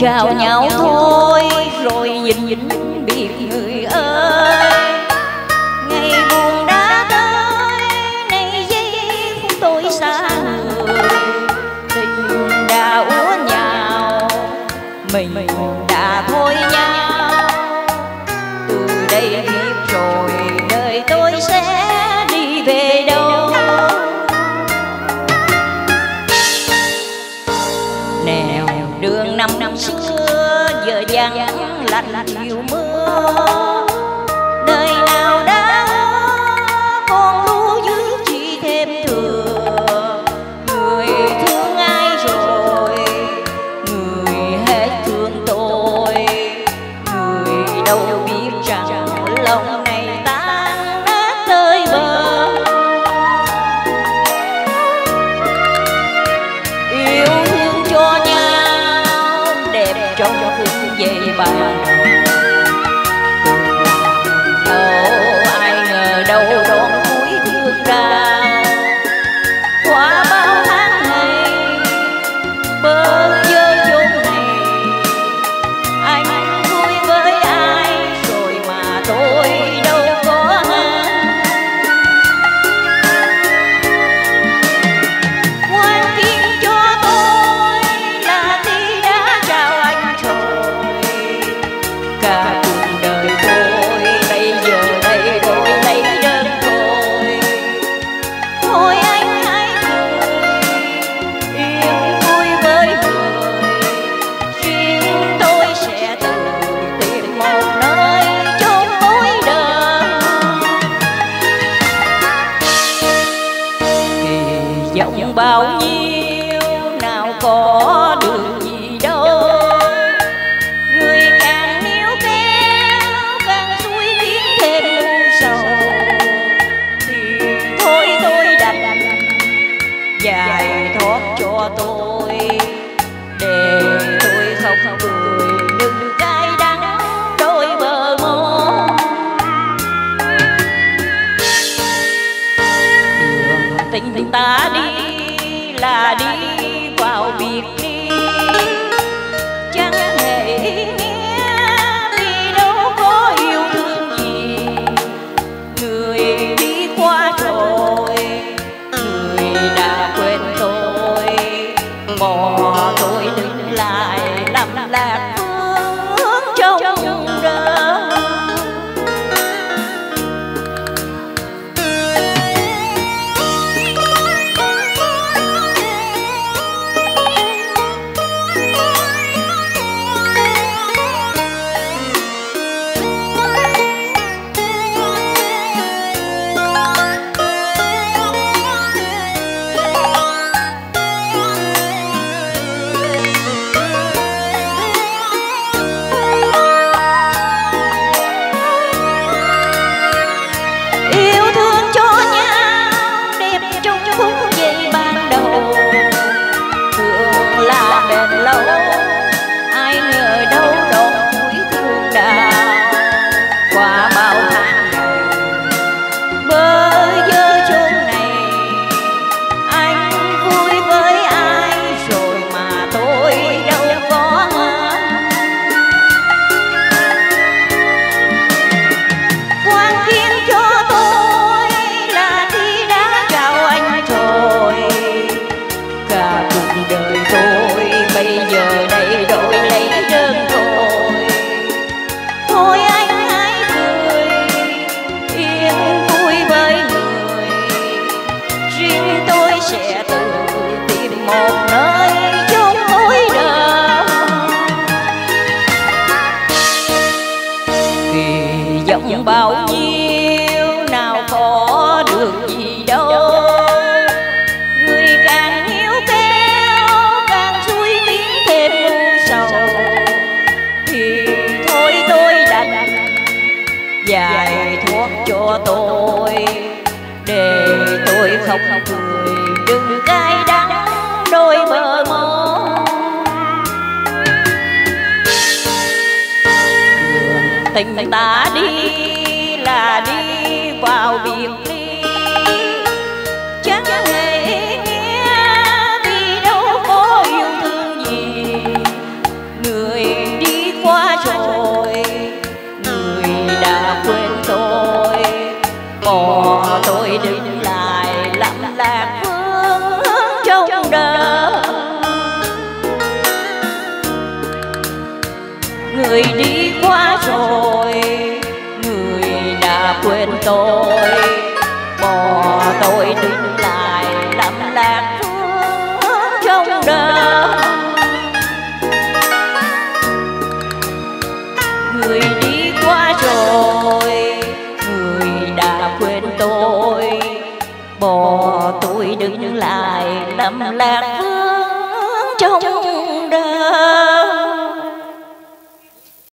chào nhau thôi. rồi nhìn nhìn biệt người ơi. Ngày buồn đã tới nay giây phút tôi xa người. Tình đã úa nhau mình đã thôi nhau. Từ đây biết rồi. vàng lạnh nhiều mưa. dòng bao nhiêu ta đi là đi vào biệt ly. chẳng hề nghĩa vì đâu có yêu thương gì. Người đi qua rồi người đã quên tôi không? cười đừng cay đắng đôi bờ môi tình ta đi là đi vào biển. người đi qua rồi, người đã quên tôi. Bỏ tôi đứng lại lắm lạc trong đời người đi qua rồi, người đã quên tôi. Bỏ tôi đứng lại lắm lạc